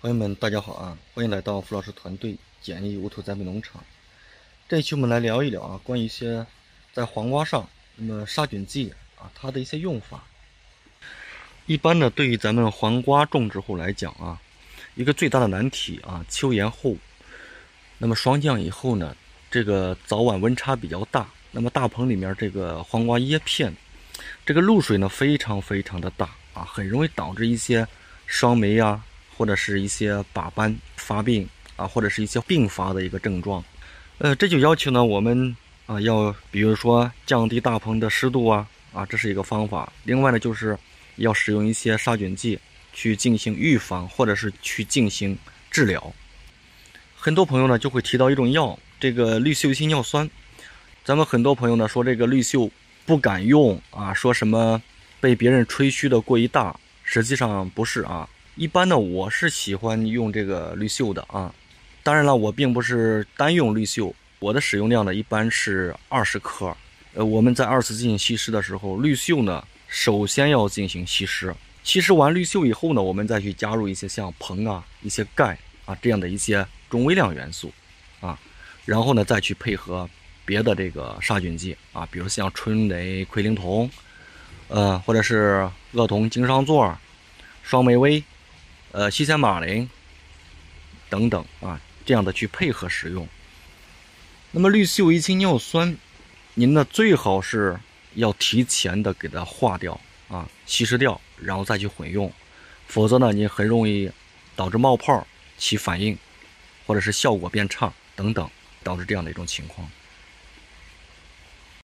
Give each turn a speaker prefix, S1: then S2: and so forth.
S1: 朋友们，大家好啊！欢迎来到付老师团队简易无土栽培农场。这一期我们来聊一聊啊，关于一些在黄瓜上那么杀菌剂啊，它的一些用法。一般呢，对于咱们黄瓜种植户来讲啊，一个最大的难题啊，秋延后，那么霜降以后呢，这个早晚温差比较大，那么大棚里面这个黄瓜叶片，这个露水呢非常非常的大啊，很容易导致一些霜霉呀。或者是一些把斑发病啊，或者是一些并发的一个症状，呃，这就要求呢我们啊要比如说降低大棚的湿度啊啊，这是一个方法。另外呢，就是要使用一些杀菌剂去进行预防，或者是去进行治疗。很多朋友呢就会提到一种药，这个氯溴一氢尿酸。咱们很多朋友呢说这个氯溴不敢用啊，说什么被别人吹嘘的过于大，实际上不是啊。一般呢，我是喜欢用这个绿溴的啊。当然了，我并不是单用绿溴，我的使用量呢一般是二十克。呃，我们在二次进行稀释的时候，绿溴呢首先要进行稀释，稀释完绿溴以后呢，我们再去加入一些像硼啊、一些钙啊这样的一些中微量元素啊，然后呢再去配合别的这个杀菌剂啊，比如像春雷奎灵酮，呃，或者是恶酮精商唑、双霉威。呃，西塞马林等等啊，这样的去配合使用。那么氯溴一氢尿酸，您呢最好是要提前的给它化掉啊，稀释掉，然后再去混用，否则呢，你很容易导致冒泡、起反应，或者是效果变差等等，导致这样的一种情况。